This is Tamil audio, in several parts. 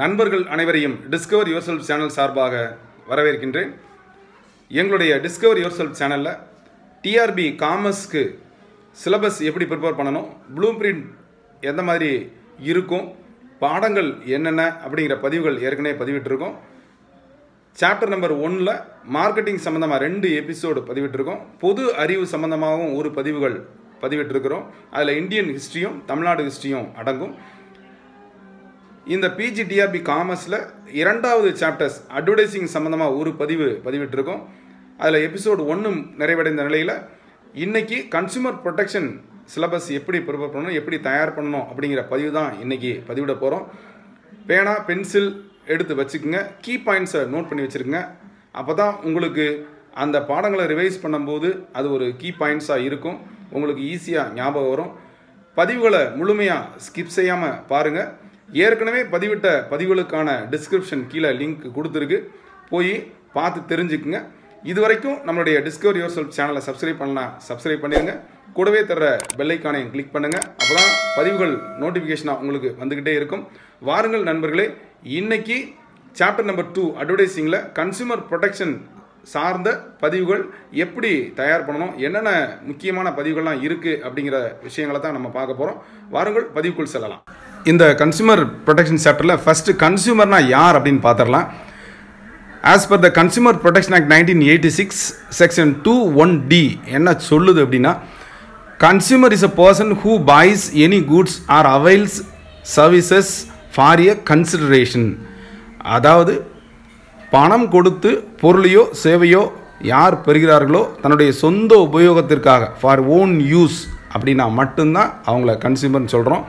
நண்பர்கள் அனைவரையும் டிஸ்கவர் யுவர் செல்ஃப் சேனல் சார்பாக வரவேற்கின்றேன். எங்களுடைய டிஸ்கவர் யுவர் செல்ஃப் சேனலில் டிஆர்பி காமர்ஸ்க்கு சிலபஸ் எப்படி ப்ரிப்பேர் பண்ணணும் ப்ளூ பிரிண்ட் எந்த மாதிரி இருக்கும் பாடங்கள் என்னென்ன அப்படிங்கிற பதிவுகள் ஏற்கனவே பதிவிட்டிருக்கோம். சாப்டர் நம்பர் ஒன்னில் மார்க்கெட்டிங் சம்மந்தமாக ரெண்டு எபிசோடு பதிவிட்டிருக்கோம். பொது அறிவு சம்மந்தமாகவும் ஒரு பதிவுகள் பதிவிட்டிருக்கிறோம். அதில் இந்தியன் ஹிஸ்ட்ரியும் தமிழ்நாடு ஹிஸ்ட்ரியும் அடங்கும். இந்த பிஜி டிஆர்பி காமர்ஸில் இரண்டாவது சாப்டர்ஸ் அட்வர்டைஸிங் சம்மந்தமாக ஒரு பதிவு பதிவிட்டிருக்கோம். அதில் எபிசோடு ஒன்றும் நிறைவடைந்த நிலையில் இன்றைக்கி கன்சூமர் ப்ரொடெக்ஷன் சிலபஸ் எப்படி ப்ரிப்பேர் பண்ணணும் எப்படி தயார் பண்ணணும் அப்படிங்கிற பதிவு தான் இன்றைக்கி பதிவிட போகிறோம் பேனா பென்சில் எடுத்து வச்சுக்கோங்க. கீ பாயிண்ட்ஸை நோட் பண்ணி வச்சுருங்க. அப்போ தான் உங்களுக்கு அந்த பாடங்களை ரிவைஸ் பண்ணும்போது அது ஒரு கீ பாயிண்ட்ஸாக இருக்கும். உங்களுக்கு ஈஸியாக ஞாபகம் வரும். பதிவுகளை முழுமையாக ஸ்கிப் செய்யாமல் பாருங்கள் ஏற்கனவே பதிவிட்ட பதிவுகளுக்கான டிஸ்கிரிப்ஷன் கீழே லிங்க் கொடுத்துருக்கு. போய் பார்த்து தெரிஞ்சுக்குங்க. இது வரைக்கும் நம்மளுடைய டிஸ்கவர் யுவர் செல்ஃப் சேனலை சப்ஸ்கிரைப் பண்ணலாம் சப்ஸ்கிரைப் பண்ணிடுங்க கூடவே தர்ற பெல்லைக்கானையும் கிளிக் பண்ணுங்கள் அப்போ தான் பதிவுகள் நோட்டிஃபிகேஷனாக உங்களுக்கு வந்துக்கிட்டே இருக்கும். வாருங்கள் நண்பர்களே இன்னைக்கு சாப்டர் நம்பர் டூ அட்வர்டைஸிங்கில் கன்சூமர் ப்ரொடெக்ஷன் சார்ந்த பதிவுகள் எப்படி தயார் பண்ணணும் என்னென்ன முக்கியமான பதிவுகள்லாம் இருக்குது அப்படிங்கிற விஷயங்களை தான் நம்ம பார்க்க போகிறோம் வாருங்கள் பதிவுக்குள் செல்லலாம். இந்த கன்சியூமர் ப்ரொடெக்ஷன் சாப்டரில் ஃபஸ்ட்டு கன்சியூமர்னா யார் அப்படின்னு பார்த்துடலாம் as per the consumer protection act nineteen eighty six section two one D என்ன சொல்லுது அப்படின்னா consumer is a person who buys any goods or avails services for a consideration அதாவது பணம் கொடுத்து பொருளையோ சேவையோ யார் பெறுகிறார்களோ தன்னுடைய சொந்த உபயோகத்திற்காக ஃபார் ஓன் யூஸ் அப்படின்னா மட்டும்தான் அவங்கள கன்சியூமர்னு சொல்கிறோம்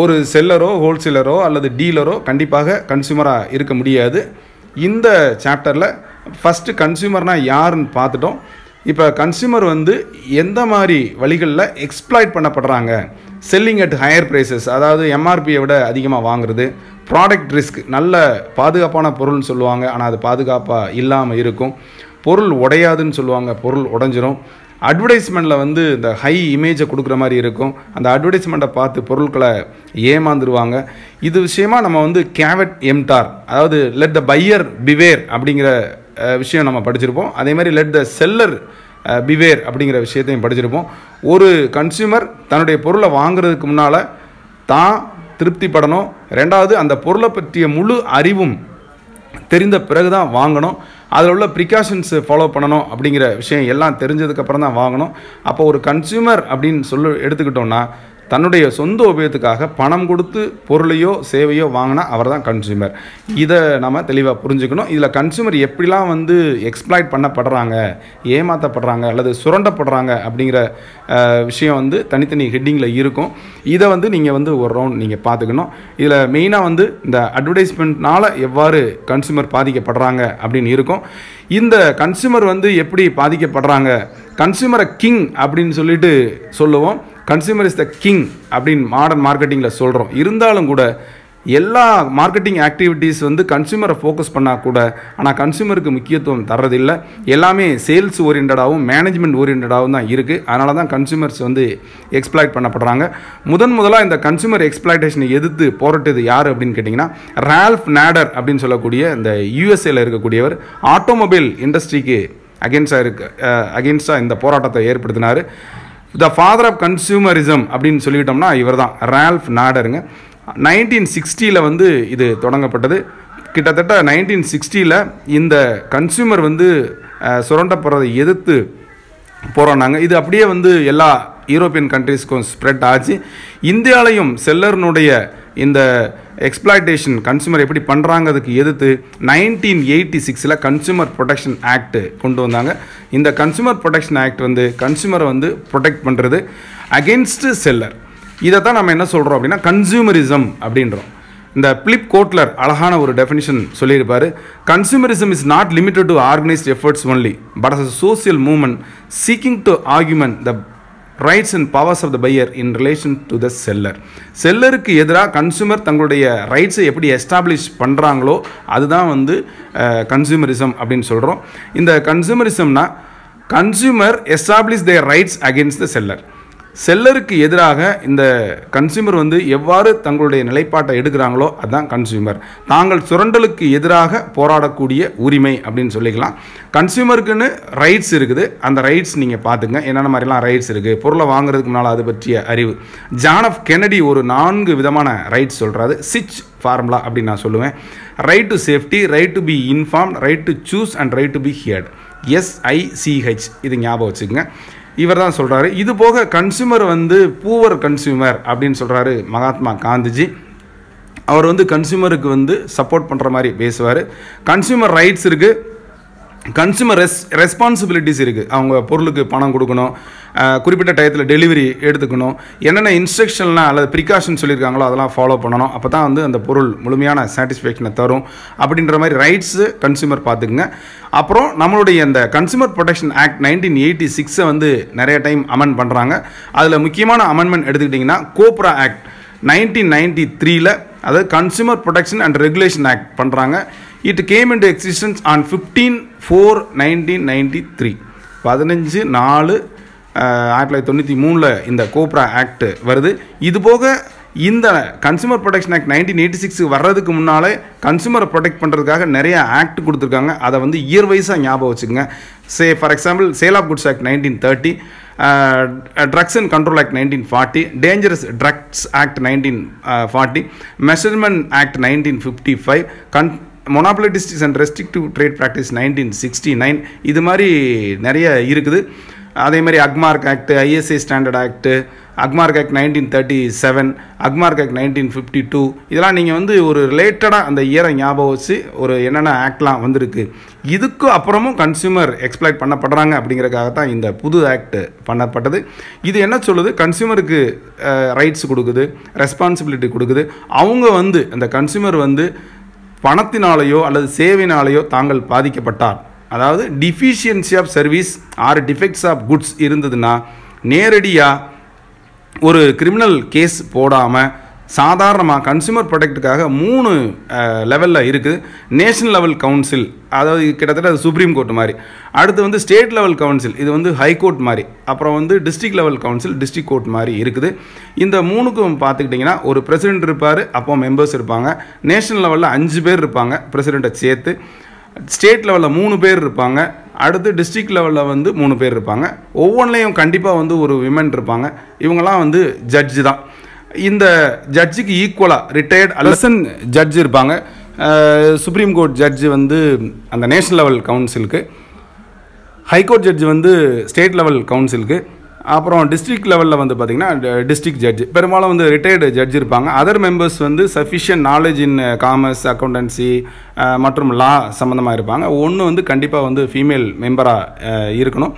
ஒரு செல்லரோ ஹோல்சேலரோ அல்லது டீலரோ கண்டிப்பாக கன்சியூமராக இருக்க முடியாது. இந்த சாப்டரில் ஃபஸ்ட்டு கன்சியூமர்னால் யாருன்னு பார்த்துட்டோம். இப்போ கன்சியூமர் வந்து எந்த மாதிரி வழிகளில் எக்ஸ்ப்ளாய்ட் பண்ணப்படுறாங்க? செல்லிங் அட் ஹையர் ப்ரைஸஸ் அதாவது எம்ஆர்பியை விட அதிகமாக வாங்குறது. ப்ராடக்ட் ரிஸ்க் நல்ல பாதுகாப்பான பொருள்னு சொல்லுவாங்க. ஆனால் அது பாதுகாப்பாக இல்லாமல் இருக்கும். பொருள் உடையாதுன்னு சொல்லுவாங்க. பொருள் உடஞ்சிரும். அட்வர்டைஸ்மெண்ட்டில் வந்து இந்த ஹை இமேஜை கொடுக்குற மாதிரி இருக்கும். அந்த அட்வர்டைஸ்மெண்ட்டை பார்த்து பொருட்களை ஏமாந்துருவாங்க. இது விஷயமா நம்ம வந்து கேவட் எம்டார் அதாவது லெட் த பையர் பிவேர் அப்படிங்கிற விஷயம் நம்ம படிச்சிருப்போம். அதே மாதிரி லெட் த செல்லர் பிவேர் அப்படிங்கிற விஷயத்தையும் படிச்சிருப்போம். ஒரு கன்சியூமர் தன்னுடைய பொருளை வாங்குறதுக்கு முன்னால் தான் திருப்திப்படணும். ரெண்டாவது அந்த பொருளை பற்றிய முழு அறிவும் தெரிந்த பிறகு தான் வாங்கணும். அதில் உள்ள ப்ரிகாஷன்ஸ் ஃபாலோ பண்ணணும் அப்படிங்கிற விஷயம் எல்லாம் தெரிஞ்சதுக்கப்புறம் தான் வாங்கணும். அப்போ ஒரு கன்சியூமர் அப்படின்னு சொல்லி எடுத்துக்கிட்டோம்னா தன்னுடைய சொந்த உபயோகத்துக்காக பணம் கொடுத்து பொருளையோ சேவையோ வாங்கினா அவர் தான் கன்சூமர் இதை நம்ம தெளிவாக புரிஞ்சுக்கணும். இதில் கன்சூமர் எப்படிலாம் வந்து எக்ஸ்ப்ளாய்ட் பண்ணப்படுறாங்க ஏமாற்றப்படுறாங்க அல்லது சுரண்டப்படுறாங்க அப்படிங்கிற விஷயம் வந்து தனித்தனி ஹெட்டிங்கில் இருக்கும். இதை வந்து நீங்கள் வந்து ஒரு ரவுண்ட் நீங்கள் பார்த்துக்கணும். இதில் மெயினாக வந்து இந்த அட்வர்டைஸ்மெண்ட்னால் எவ்வாறு கன்சூமர் பாதிக்கப்படுறாங்க அப்படின்னு இருக்கும். இந்த கன்சூமர் வந்து எப்படி பாதிக்கப்படுறாங்க? கன்சூமரை கிங் அப்படின்னு சொல்லிட்டு சொல்லுவோம். கன்சியூமர் இஸ் த கிங் அப்படின்னு மாடர்ன் மார்க்கெட்டிங்கில் சொல்கிறோம் இருந்தாலும் கூட எல்லா மார்க்கெட்டிங் ஆக்டிவிட்டீஸ் வந்து கன்சியூமரை ஃபோக்கஸ் பண்ணால் கூட ஆனால் கன்சியூமருக்கு முக்கியத்துவம் தர்றதில்லை. எல்லாமே சேல்ஸ் ஓரியன்டாகவும் மேனேஜ்மெண்ட் ஓரியன்டாகவும் தான் இருக்குது அதனால தான் கன்சியூமர்ஸ் வந்து எக்ஸ்ப்ளாய்ட் பண்ணப்படுறாங்க. முதன் முதலாக இந்த கன்சியூமர் எக்ஸ்ப்ளாய்டேஷனை எதிர்த்து போராட்டது யார் அப்படின்னு கேட்டிங்கன்னா ரால்ஃப் நேடர் அப்படின்னு சொல்லக்கூடிய இந்த யூஎஸ்ஏல இருக்கக்கூடியவர் ஆட்டோமொபைல் இண்டஸ்ட்ரிக்கு அகென்ஸ்டாக இருக்கு அகென்ஸ்டாக இந்த போராட்டத்தை ஏற்படுத்தினார். த ஃபாதர் ஆஃப் கன்சியூமரிசம் அப்படின்னு சொல்லிட்டோம்னா இவர் தான் ரால்ஃப் நாடருங்க நைன்டீன் சிக்ஸ்டியில் வந்து இது தொடங்கப்பட்டது. கிட்டத்தட்ட நைன்டீன் சிக்ஸ்டியில் இந்த கன்சியூமர் வந்து சுரண்டப்படுறதை எதிர்த்து போராடினாங்க. இது அப்படியே வந்து எல்லா யூரோப்பியன் கண்ட்ரீஸ்க்கும் ஸ்ப்ரெட் ஆச்சு. இந்தியாவிலையும் செல்லர்னுடைய இந்த எக்ஸ்பிளாய்டேஷன் கன்சூமர் எப்படி பண்ணுறாங்கிறதுக்கு எதிர்த்து நைன்டீன் எயிட்டி சிக்ஸில் கன்சூமர் ப்ரொடெக்ஷன் ஆக்ட் கொண்டு வந்தாங்க. இந்த கன்சூமர் ப்ரொடெக்ஷன் ஆக்ட் வந்து கன்சூமரை வந்து ப்ரொடெக்ட் பண்ணுறது அகென்ஸ்ட் செல்லர் இதை தான் நம்ம என்ன சொல்கிறோம் அப்படின்னா கன்சூமரிசம் அப்படின்றோம். இந்த பிலிப் கோட்லர் அழகான ஒரு டெஃபினிஷன் சொல்லியிருப்பார். Consumerism is not limited to organised efforts only but as a social movement seeking to argument the rights and powers of the buyer in relation to the seller செல்லருக்கு எதிராக கன்சூமர் தங்களுடைய ரைட்ஸை எப்படி எஸ்டாப்ளிஷ் பண்ணுறாங்களோ அதுதான் வந்து கன்சூமரிசம் அப்படின்னு சொல்கிறோம் இந்த கன்சூமரிசம்னா consumer establish their rights against the seller செல்லருக்கு எதிராக இந்த கன்சியூமர் வந்து எவ்வாறு தங்களுடைய நிலைப்பாட்டை எடுக்கிறாங்களோ அதுதான் கன்சியூமர் தாங்கள் சுரண்டலுக்கு எதிராக போராடக்கூடிய உரிமை அப்படின்னு சொல்லிக்கலாம். கன்சியூமருக்குன்னு ரைட்ஸ் இருக்குது. அந்த ரைட்ஸ் நீங்கள் பார்த்துங்க. என்னென்ன மாதிரிலாம் ரைட்ஸ் இருக்குது பொருளை வாங்குறதுக்கு முன்னால் அது பற்றிய அறிவு. ஜான் ஆஃப் கெனடி ஒரு நான்கு விதமான ரைட்ஸ் சொல்கிறாரு சிச் ஃபார்முலா அப்படின்னு நான் சொல்லுவேன். Right to safety right to be inform right to choose and right to be heard SICH இது ஞாபகம் வச்சுக்கோங்க. இவர் தான் சொல்கிறாரு இது போக கன்சியூமர் வந்து பூவர் கன்சியூமர் அப்படின்னு சொல்கிறாரு மகாத்மா காந்திஜி. அவர் வந்து கன்சியூமருக்கு வந்து சப்போர்ட் பண்ணுற மாதிரி பேசுவார். கன்சியூமர் ரைட்ஸ் இருக்குது கன்சியூமர் ரெஸ் ரெஸ்பான்சிபிலிட்டிஸ் இருக்குது அவங்க பொருளுக்கு பணம் கொடுக்கணும். குறிப்பிட்ட டயத்தில் டெலிவரி எடுத்துக்கணும். என்னென்ன இன்ஸ்ட்ரக்ஷன்லாம் அல்லது ப்ரிகாஷன் சொல்லியிருக்காங்களோ அதெல்லாம் ஃபாலோ பண்ணணும். அப்போ தான் வந்து அந்த பொருள் முழுமையான சாட்டிஸ்ஃபேக்ஷனை தரும். அப்படின்ற மாதிரி ரைட்ஸு கன்சியூமர் பார்த்துக்குங்க. அப்புறம் நம்மளுடைய அந்த consumer protection act nineteen eighty சிக்ஸை வந்து நிறைய டைம் அமெண்ட் பண்ணுறாங்க அதில் முக்கியமான அமெண்ட்மெண்ட் எடுத்துக்கிட்டிங்கன்னா கோப்ரா ஆக்ட் நைன்டீன் நைன்டி த்ரீல அதாவது consumer protection and regulation act பண்ணுறாங்க it came into existence on fifteen four nineteen ninety three பதினஞ்சு நாலு ஆயிரத்தி தொள்ளாயிரத்தி தொண்ணூற்றி மூணில் இந்த கோப்ரா ஆக்ட் வருது. இது போக இந்த consumer protection act nineteen eighty six வர்றதுக்கு முன்னாலே கன்சூமரை ப்ரொடெக்ட் பண்ணுறதுக்காக நிறைய ஆக்ட் கொடுத்துருக்காங்க. அதை வந்து இயர் வைஸாக ஞாபகம் வச்சுக்கோங்க. Say for example sale of goods act nineteen thirty drugs and control act nineteen forty dangerous drugs act nineteen forty measurement act nineteen fifty five gun monopolies and restrictive trade practice nineteen sixty nine இது மாதிரி நிறைய இருக்குது. அதே மாதிரி Agmark act ISI standard act Agmark act nineteen thirty seven Agmark act nineteen fifty two இதெல்லாம் நீங்கள் வந்து ஒரு ரிலேட்டடாக அந்த இயரை ஞாபகம் வச்சு ஒரு என்னென்ன ஆக்ட்லாம் வந்திருக்கு. இதுக்கு அப்புறமும் கன்சியூமர் எக்ஸ்பிளைட் பண்ணப்படுறாங்க அப்படிங்கிறதுக்காக தான் இந்த புது ஆக்ட் பண்ணப்பட்டது. இது என்ன சொல்லுது? கன்சியூமருக்கு ரைட்ஸ் கொடுக்குது ரெஸ்பான்சிபிலிட்டி கொடுக்குது. அவங்க வந்து அந்த கன்சியூமர் வந்து பணத்தினாலேயோ அல்லது சேவையினாலேயோ தாங்கள் பாதிக்கப்பட்டார். அதாவது deficiency of service or defects of goods இருந்ததுன்னா நேரடியாக ஒரு கிரிமினல் கேஸ் போடாமல் சாதாரணமாக கன்சியூமர் ப்ரொடெக்ட்டுக்காக மூணு லெவலில் இருக்குது நேஷனல் லெவல் கவுன்சில் அதாவது கிட்டத்தட்ட அது சுப்ரீம் கோர்ட் மாதிரி. அடுத்து வந்து ஸ்டேட் லெவல் கவுன்சில் இது வந்து ஹை கோர்ட் மாதிரி. அப்புறம் வந்து district level council district court மாதிரி இருக்குது. இந்த மூணுக்கும் பார்த்துக்கிட்டிங்கன்னா ஒரு பிரசிடென்ட் இருப்பார் அப்போ மெம்பர்ஸ் இருப்பாங்க. நேஷனல் லெவலில் அஞ்சு பேர் இருப்பாங்க பிரசிடெண்ட்டை சேர்த்து. ஸ்டேட் லெவலில் மூணு பேர் இருப்பாங்க. அடுத்து டிஸ்ட்ரிக்ட் லெவலில் வந்து மூணு பேர் இருப்பாங்க. ஒவ்வொன்றிலையும் கண்டிப்பாக வந்து ஒரு விமன் இருப்பாங்க. இவங்கெல்லாம் வந்து ஜட்ஜு தான். இந்த ஜட்ஜுக்கு ஈக்குவலாக ரிட்டையர்ட் அலசன் ஜட்ஜ் இருப்பாங்க. சுப்ரீம் கோர்ட் ஜட்ஜு வந்து அந்த நேஷனல் லெவல் கவுன்சிலுக்கு ஹைகோர்ட் ஜட்ஜ் வந்து ஸ்டேட் லெவல் கவுன்சிலுக்கு அப்புறம் டிஸ்ட்ரிக்ட் லெவலில் வந்து பார்த்திங்கன்னா டிஸ்ட்ரிக்ட் ஜட்ஜ் பெரும்பாலும் வந்து ரிட்டையர்டு ஜட்ஜ் இருப்பாங்க. அதர் மெம்பர்ஸ் வந்து sufficient knowledge in commerce accountancy மற்றும் லா சம்மந்தமாக இருப்பாங்க. ஒன்று வந்து கண்டிப்பாக வந்து ஃபீமேல் மெம்பராக இருக்கணும்.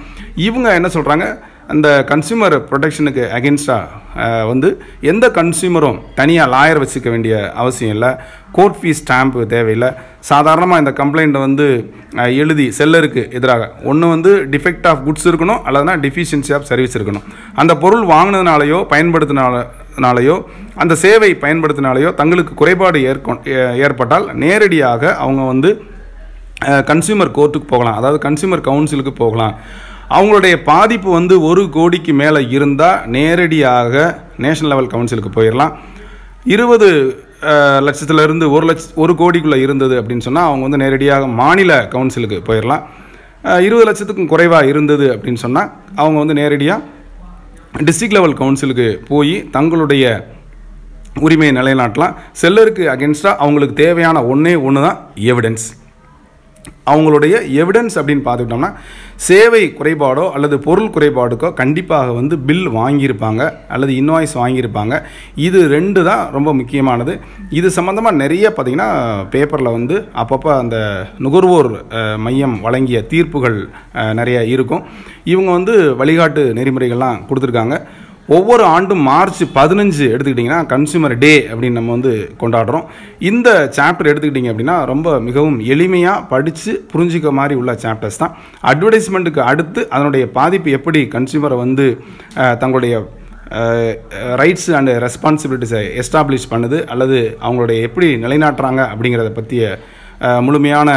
இவங்க என்ன சொல்கிறாங்க அந்த கன்சியூமர் ப்ரொடெக்ஷனுக்கு அகென்ஸ்டாக வந்து எந்த கன்சியூமரும் தனியாக லாயர் வச்சுக்க வேண்டிய அவசியம் இல்லை. கோர்ட் ஃபீஸ் ஸ்டாம்ப்பு தேவையில்லை. சாதாரணமாக இந்த கம்ப்ளைண்ட்டை வந்து எழுதி செல்லருக்கு எதிராக. ஒன்று வந்து டிஃபெக்ட் ஆஃப் குட்ஸ் இருக்கணும் அல்லதுனா டிஃபிஷியன்சி ஆஃப் சர்வீஸ் இருக்கணும். அந்த பொருள் வாங்கினதுனாலையோ பயன்படுத்தினாலையோ அந்த சேவை பயன்படுத்தினாலையோ தங்களுக்கு குறைபாடு ஏற்கொ ஏ- ஏற்பட்டால் நேரடியாக அவங்க வந்து கன்சியூமர் கோர்ட்டுக்கு போகலாம். அதாவது கன்சியூமர் கவுன்சிலுக்கு போகலாம். அவங்களுடைய பாதிப்பு வந்து ஒரு கோடிக்கு மேலே இருந்தால் நேரடியாக நேஷனல் லெவல் கவுன்சிலுக்கு போயிடலாம் இருபது லட்சத்துலேருந்து ஒரு லட்ச ஒரு கோடிக்குள்ளே இருந்தது அப்படின்னு சொன்னால் அவங்க வந்து நேரடியாக மாநில கவுன்சிலுக்கு போயிடலாம் இருபது லட்சத்துக்கும் குறைவாக இருந்தது அப்படின்னு சொன்னால் அவங்க வந்து நேரடியாக டிஸ்ட்ரிக்ட் லெவல் கவுன்சிலுக்கு போய் தங்களுடைய உரிமையை நிலைநாட்டலாம். செல்லருக்கு அகென்ஸ்டாக அவங்களுக்கு தேவையான ஒன்றே ஒன்று தான் எவிடன்ஸ் அவங்களுடைய எவிடன்ஸ் அப்படின்னு பார்த்துக்கிட்டோம்னா சேவை குறைபாடோ அல்லது பொருள் குறைபாடுக்கோ கண்டிப்பாக வந்து பில் வாங்கியிருப்பாங்க அல்லது இன்வாய்ஸ் வாங்கியிருப்பாங்க. இது ரெண்டு தான் ரொம்ப முக்கியமானது. இது சம்மந்தமாக நிறைய பார்த்திங்கன்னா பேப்பரில் வந்து அப்பப்போ அந்த நுகர்வோர் மையம் வழங்கிய தீர்ப்புகள் நிறைய இருக்கும். இவங்க வந்து வழிகாட்டு நெறிமுறைகள்லாம் கொடுத்துருக்காங்க. ஒவ்வொரு ஆண்டும் மார்ச் பதினஞ்சு எடுத்துக்கிட்டிங்கன்னா கன்சூமர் டே அப்படின்னு நம்ம வந்து கொண்டாடுறோம். இந்த சாப்டர் எடுத்துக்கிட்டிங்க அப்படின்னா ரொம்ப மிகவும் எளிமையாக படித்து புரிஞ்சிக்க மாதிரி உள்ள சாப்டர்ஸ் தான். அட்வர்டைஸ்மெண்ட்டுக்கு அடுத்து அதனுடைய பாதிப்பு எப்படி கன்சியூமரை வந்து தங்களுடைய ரைட்ஸ் அண்ட் ரெஸ்பான்சிபிலிட்டிஸை எஸ்டாப்ளிஷ் பண்ணுது அல்லது அவங்களுடைய எப்படி நிலைநாட்டுறாங்க அப்படிங்கிறத பற்றிய முழுமையான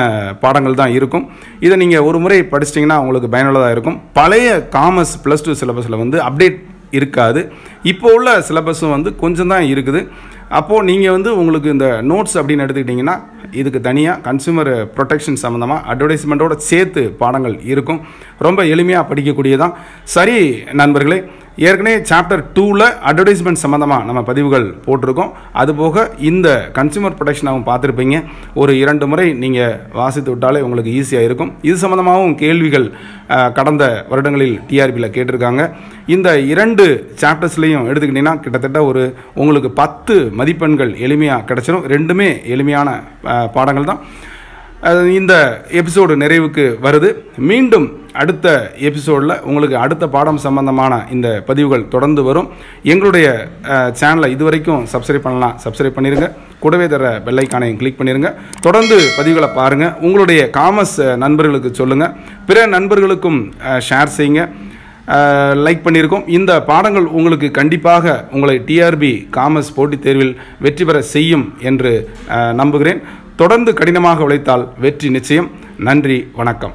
பாடங்கள் தான் இருக்கும். இதை நீங்கள் ஒரு முறை படிச்சிட்டிங்கன்னா உங்களுக்கு பயனுள்ளதாக இருக்கும். பழைய காமர்ஸ் ப்ளஸ் டூ சிலபஸில் வந்து அப்டேட் இருக்காது. இப்போ உள்ள சிலபஸும் வந்து கொஞ்சம் தான் இருக்குது. அப்போது நீங்கள் வந்து உங்களுக்கு இந்த நோட்ஸ் அப்படின்னு எடுத்துக்கிட்டிங்கன்னா இதுக்கு தனியாக கன்சூமர் ப்ரொடெக்ஷன் சம்மந்தமாக அட்வர்டைஸ்மெண்ட்டோட சேர்த்து பாடங்கள் இருக்கும். ரொம்ப எளிமையாக படிக்கக்கூடியதான் சரி நண்பர்களே ஏற்கனவே சாப்டர் டூவில் அட்வர்டைஸ்மெண்ட் சம்மந்தமாக நம்ம பதிவுகள் போட்டிருக்கோம். அதுபோக இந்த கன்சூமர் ப்ரொடெக்ஷனாகவும் பார்த்துருப்பீங்க. ஒரு இரண்டு முறை நீங்கள் வாசித்து விட்டாலே உங்களுக்கு ஈஸியாக இருக்கும். இது சம்மந்தமாகவும் கேள்விகள் கடந்த வருடங்களில் டிஆர்பியில் கேட்டிருக்காங்க. இந்த இரண்டு சாப்டர்ஸ்லையும் எடுத்துக்கிட்டிங்கன்னா கிட்டத்தட்ட ஒரு உங்களுக்கு பத்து மதிப்பெண்கள் எளிமையாக கிடச்சிடும் ரெண்டுமே எளிமையான பாடங்கள் தான். இந்த எபிசோடு நிறைவுக்கு வருது. மீண்டும் அடுத்த எபிசோடில் உங்களுக்கு அடுத்த பாடம் சம்பந்தமான இந்த பதிவுகள் தொடர்ந்து வரும். எங்களுடைய சேனலை இதுவரைக்கும் சப்ஸ்கிரைப் பண்ணலாம் சப்ஸ்கிரைப் பண்ணிடுங்க கூடவே தர பெல்லைக்கானையும் கிளிக் பண்ணிடுங்க தொடர்ந்து பதிவுகளை பாருங்கள் உங்களுடைய காமர்ஸ் நண்பர்களுக்கு சொல்லுங்கள் பிற நண்பர்களுக்கும் ஷேர் செய்யுங்க. லைக் பண்ணியிருக்கோம் இந்த பாடங்கள் உங்களுக்கு கண்டிப்பாக உங்களை டிஆர்பி காமர்ஸ் போட்டித் தேர்வில் வெற்றி பெற செய்யும் என்று நம்புகிறேன். தொடர்ந்து கடினமாக உழைத்தால் வெற்றி நிச்சயம். நன்றி வணக்கம்.